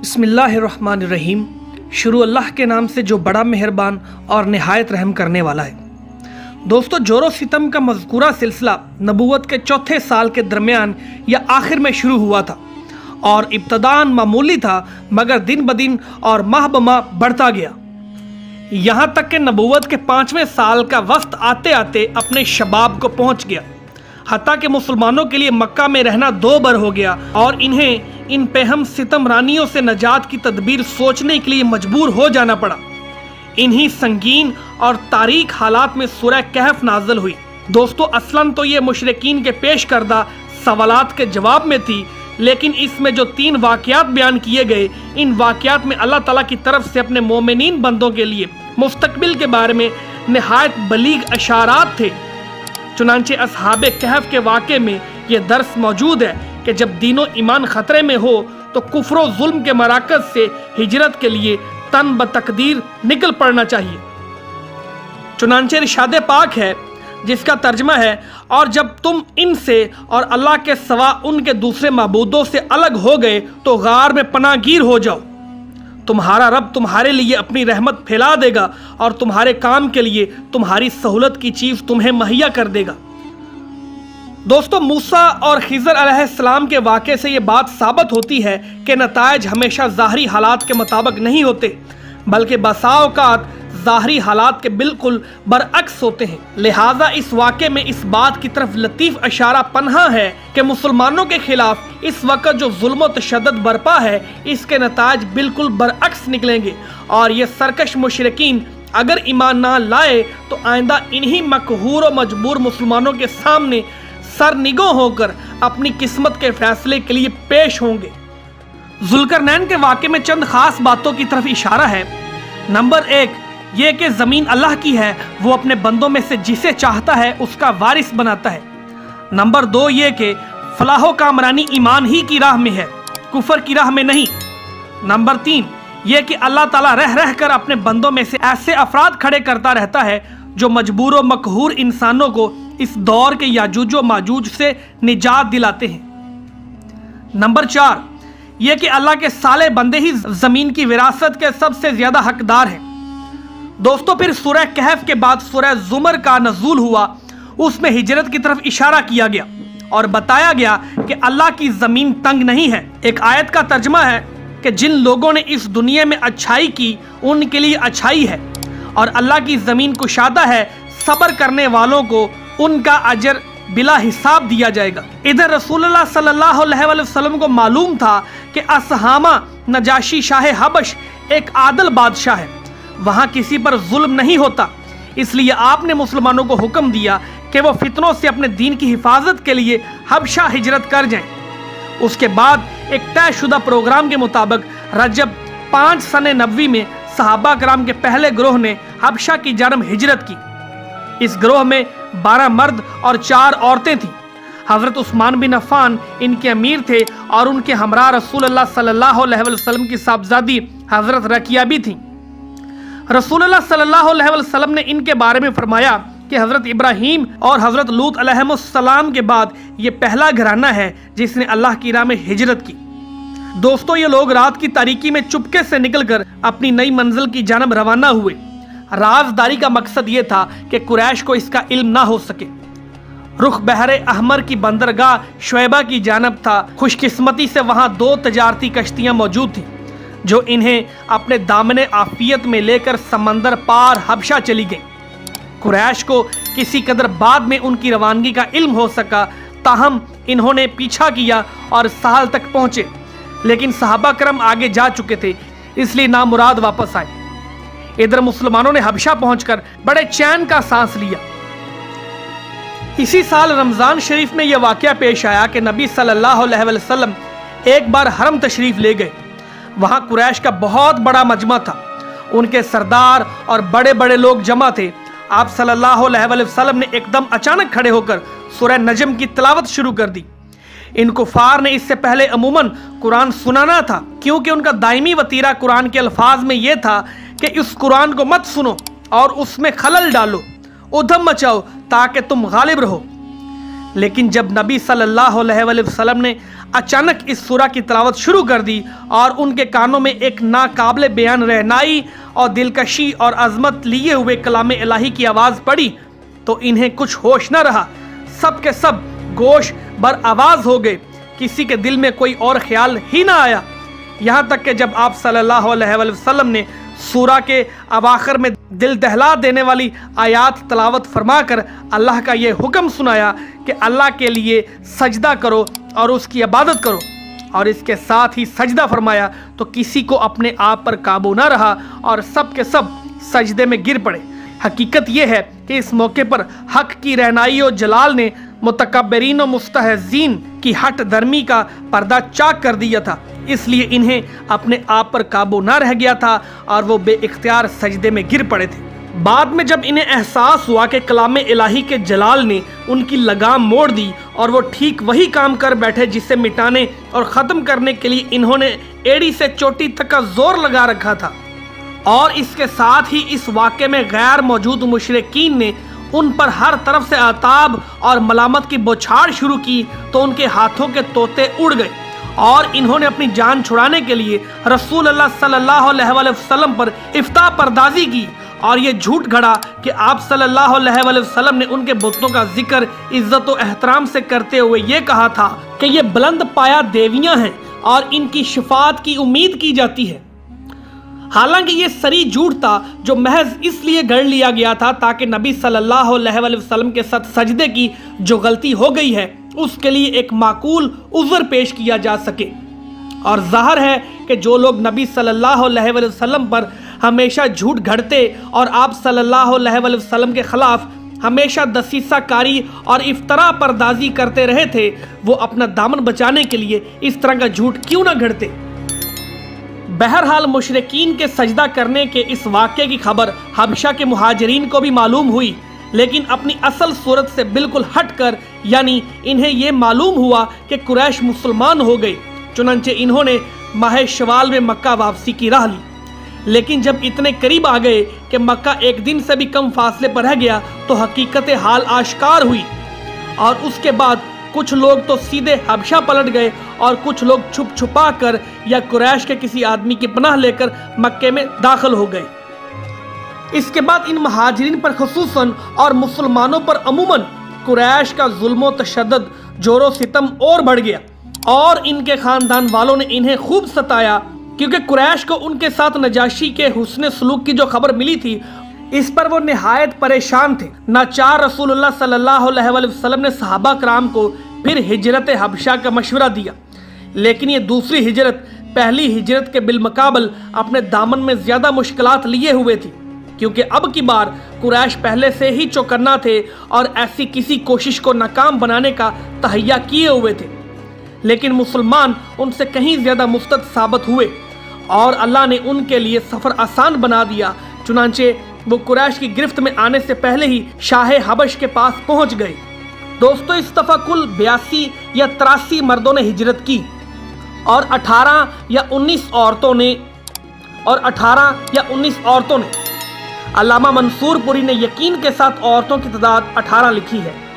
बसमीम शुरू अल्लाह के नाम से जो बड़ा मेहरबान और नहायत रहम करने वाला है। दोस्तों, जोरो सितम का मजकूरा सिलसिला नबूत के चौथे साल के दरमियान या आखिर में शुरू हुआ था और इब्तदान मामूली था, मगर दिन ब दिन और माह ब माह बढ़ता गया। यहाँ तक कि नबूत के पाँचवें साल का वक्त आते आते अपने शबाब को पहुँच गया। हती कि मुसलमानों के लिए मक्का में रहना दो बर हो गया और इन्हें इन पेहम सितम रानियों से नजात की तदबीर सोचने के लिए मजबूर हो जाना पड़ा। इन्हीं संगीन और तारीख हालात में सुरह कहफ नाजल हुई। दोस्तों, असलन तो ये मुशरकिन के पेश करदा सवालात के जवाब में थी, लेकिन इसमें जो तीन वाक़ात बयान किए गए, इन वाक़ात में अल्लाह ताला की तरफ़ से अपने मोमिन बंदों के लिए मुस्तकबिल के बारे में नहायत बलीग अशारात थे। चुनानचे असहाब कहफ के वाक़े में ये दर्स मौजूद है कि जब दीनों ईमान ख़तरे में हो तो कुफर जुल्म के मराकज से हिजरत के लिए तन ब तकदीर निकल पड़ना चाहिए। चुनानचे रिशाद पाक है, जिसका तर्जमा है, और जब तुम इनसे और अल्लाह के सवा उनके दूसरे मबूदों से अलग हो गए तो गार में पनागीर हो जाओ। तुम्हारा रब तुम्हारे लिए अपनी रहमत फैला देगा और तुम्हारे काम के लिए तुम्हारी सहूलत की चीज़ तुम्हें मुहैया कर देगा। दोस्तों, मूसा और खिजर अलैहिस्सलाम के वाक़े से ये बात साबित होती है कि नतज हमेशा ज़ाहरी हालात के मुताबिक नहीं होते, बल्कि बसाओकात ज़ाहरी हालात के बिल्कुल बरअक्स होते हैं। लिहाजा इस वाक़े में इस बात की तरफ़ लतीफ़ अशारा पन्हा है कि मुसलमानों के खिलाफ इस वक्त जो जुल्म तशद बरपा है, इसके नतज बिल्कुल बरअक्स निकलेंगे। और ये सरकश मुशरकिन अगर ईमान ना लाए तो आइंदा इन्हीं मकहूर व मजबूर मुसलमानों के सामने सर निगो होकर अपनी किस्मत के फैसले के लिए पेश होंगे। जुल्करनैन के वाक़े में चंद खास बातों की तरफ़ इशारा है। नंबर एक ये कि ज़मीन अल्लाह की है, वो अपने बंदों में से जिसे चाहता है, उसका वारिस बनाता है। नंबर दो ये कि फलाह कामरानी ईमान ही की राह में है, कुफर की राह में नहीं। नंबर तीन ये कि अल्लाह ताला रह रह कर अपने बंदों में से ऐसे अफराद खड़े करता रहता है, जो मजबूर व मकहूर इंसानों को इस दौर के याजूज माजूज से निजात दिलाते हैं। नंबर चार ये कि अल्लाह के साले बंदे ही ज़मीन की विरासत के सबसे ज़्यादा हकदार हैं। दोस्तों, फिर सुरह कहफ के बाद सुरह जुमर का नजूल हुआ। उसमें हिजरत की तरफ़ इशारा किया गया और बताया गया कि अल्लाह की ज़मीन तंग नहीं है। एक आयत का तर्जमा है कि जिन लोगों ने इस दुनिया में अच्छाई की, उनके लिए अच्छाई है। और अल्लाह की ज़मीन कुशादा है, सब्र करने वालों को उनका अजर बिला हिसाब दिया जाएगा। इधर रसूलुल्लाह सल्लल्लाहु अलैहि वसल्लम को मालूम था कि असहामा नजाशी शाह हबश एक आदल बादशाह है। वहाँ किसी पर जुल्म नहीं होता। इसलिए आपने मुसलमानों को हुक्म दिया कि वो फितनों से अपने दीन की हिफाजत के लिए हबशा हिजरत कर जाएँ। उसके बाद एक तयशुदा प्रोग्राम के मुताबिक रजब पाँच सन नबी में सहाबा कराम के पहले ग्रोह ने हबशा की जन्म हिजरत की। इस ग्रोह में बारह मर्द और चार औरतें थीं। हज़रत उस्मान बिन अफ़ान इनके अमीर थे और उनके हमरा रसूल सल्लल्लाहु की साहबजादी हज़रत रकिया भी थीं। रसूल वसल्लम ने इनके बारे में फरमाया कि हज़रत इब्राहिम और हज़रत लूत अलैहिस्सलाम के बाद ये पहला घराना है जिसने अल्लाह की राह में हिजरत की। दोस्तों, ये लोग रात की तारीकी में चुपके से निकलकर अपनी नई मंजिल की जानब रवाना हुए। राजदारी का मकसद ये था कि कुरैश को इसका इल्म ना हो सके। रुख बहरे अहमर की बंदरगाह शुएबा की जानब था। खुशकिस्मती से वहाँ दो तजारती कश्तियाँ मौजूद थीं। जो इन्हें अपने दामने आफियत में लेकर समंदर पार हबशा चली गई। कुरैश को किसी कदर बाद में उनकी रवानगी का इल्म हो सका, ताहम इन्होंने पीछा किया और साल तक पहुँचे। लेकिन सहाबा करम आगे जा चुके थे, इसलिए नामुराद वापस आए। इधर मुसलमानों ने हबशा पहुंचकर बड़े चैन का सांस लिया। इसी साल रमज़ान शरीफ में यह वाक़ पेश आया कि नबी सल्लल्लाहु अलैहि वसल्लम एक बार हरम तशरीफ़ ले गए। वहाँ कुरैश का बहुत बड़ा मजमा था। उनके सरदार और बड़े बड़े लोग जमा थे। आप सल्लल्लाहु अलैहि वसल्लम ने एकदम अचानक खड़े होकर सूरह नजम की तलावत शुरू कर दी। इन कुफार ने इससे पहले अमूमन कुरान सुनाना था, क्योंकि उनका दायमी वतीरा कुरान के अल्फाज में यह था कि इस कुरान को मत सुनो और उसमें खलल डालो, उधम मचाओ ताकि तुम गालिब रहो। लेकिन जब नबी सल्लल्लाहु अलैहि वसल्लम ने अचानक इस सूरा की तलावत शुरू कर दी और उनके कानों में एक नाकाबले बयान रहनाई और दिलकशी और अजमत लिए हुए कलाम इलाही की आवाज़ पड़ी तो इन्हें कुछ होश न रहा। सब के सब गोश बर आवाज़ हो गए। किसी के दिल में कोई और ख्याल ही ना आया। यहाँ तक कि जब आप सल्लल्लाहु अलैहि वसल्लम ने सूरा के अवाखर में दिल दहला देने वाली आयात तलावत फरमा कर अल्लाह का ये हुक्म सुनाया कि अल्लाह के लिए सजदा करो और उसकी इबादत करो। और इसके साथ ही सजदा फरमाया तो किसी को अपने आप पर काबू ना रहा और सब के सब सजदे में गिर पड़े। हकीकत यह है कि इस मौके पर हक की रहनाई और जलाल ने मुतकबरीन और मुस्तहजीन की हट दर्मी का पर्दा चाक कर दिया था। इसलिए इन्हें अपने आप पर काबू ना रह गया था और वो बेख्तियार सजदे में गिर पड़े थे। बाद में जब इन्हें एहसास हुआ कि कलाम इलाही के जलाल ने उनकी लगाम मोड़ दी और वो ठीक वही काम कर बैठे जिसे मिटाने और ख़त्म करने के लिए इन्होंने एड़ी से चोटी तक का ज़ोर लगा रखा था। और इसके साथ ही इस वाक़े में गैर मौजूद मुशरकिन ने उन पर हर तरफ़ से आताब और मलामत की बौछार शुरू की तो उनके हाथों के तोते उड़ गए। और इन्होंने अपनी जान छुड़ाने के लिए रसूल अल्लाह सल्लल्लाहु अलैहि वसल्लम पर इफ्ता परदाजी की। और ये झूठ घड़ा कि आप सल्लल्लाहु अलैहि वसल्लम ने उनके बुतों का ज़िक्र, इज़्ज़त व एहतराम से करते हुए ये कहा था कि ये बुलंद पाया देवियाँ हैं और इनकी शिफात की उम्मीद की जाती है। हालाँकि ये सरी झूठ था जो महज इसलिए गढ़ लिया गया था ताकि नबी सल्लल्लाहु अलैहि वसल्लम के साथ सजदे की जो गलती हो गई है, उसके लिए एक माकूल उज़र पेश किया जा सके। और ज़ाहिर है कि जो लोग नबी सल्लल्लाहु अलैहि वसल्लम पर हमेशा झूठ घड़ते और आप सल्लल्लाहु अलैहि वसल्लम के ख़िलाफ़ हमेशा दसीसा कारी और इफ्तरा परदाजी करते रहे थे, वो अपना दामन बचाने के लिए इस तरह का झूठ क्यों ना घड़ते? बहरहाल मुशरकिन के सजदा करने के इस वाक़े की खबर हबशा के महाजरीन को भी मालूम हुई, लेकिन अपनी असल सूरत से बिल्कुल हट कर यानी इन्हें ये मालूम हुआ कि कुरैश मुसलमान हो गए, चुनंचे इन्होंने माह शवाल में मक्का वापसी की राह ली। लेकिन जब इतने करीब आ गए कि मक्का एक दिन से भी कम फासले पर रह गया तो हकीकत हाल आश्कार हुई। और उसके बाद कुछ लोग तो सीधे हबशा पलट गए और कुछ लोग छुप छुपा कर या कुरैश के किसी आदमी की पनाह लेकर मक्के में दाखिल हो गए। इसके बाद इन महाजरीन पर खसूस और मुसलमानों पर अमूमन कुरैश का जुल्म तशद जोरों सितम और बढ़ गया। और इनके ख़ानदान वालों ने इन्हें खूब सताया क्योंकि कुरैश को उनके साथ नजाशी के हुसन सलूक की जो खबर मिली थी, इस पर वो नहायत परेशान थे। नाचार रसूलुल्लाह सल्लल्लाहु अलैहि वसल्लम ने सहाबा कराम को फिर हिजरत हबशा का मशवरा दिया। लेकिन ये दूसरी हिजरत, पहली हिजरत के बिलमकाबल अपने दामन में ज़्यादा मुश्किल लिए हुए थी। क्योंकि अब की बार कुरैश पहले से ही चौकन्ना थे और ऐसी किसी कोशिश को नाकाम बनाने का तहैया किए हुए थे। लेकिन मुसलमान उनसे कहीं ज़्यादा मुफ़्त साबित हुए। और अल्लाह ने उनके लिए सफ़र आसान बना दिया। चुनाचे वो कुरैश की गिरफ्त में आने से पहले ही शाह हबश के पास पहुँच गए। दोस्तों, इस दफ़ा कुल बयासी या तिरासी मर्दों ने हिजरत की और 18 या 19 औरतों ने और 18 या 19 औरतों ने। अलामा मंसूरपुरी ने यकीन के साथ औरतों की तादाद 18 लिखी है।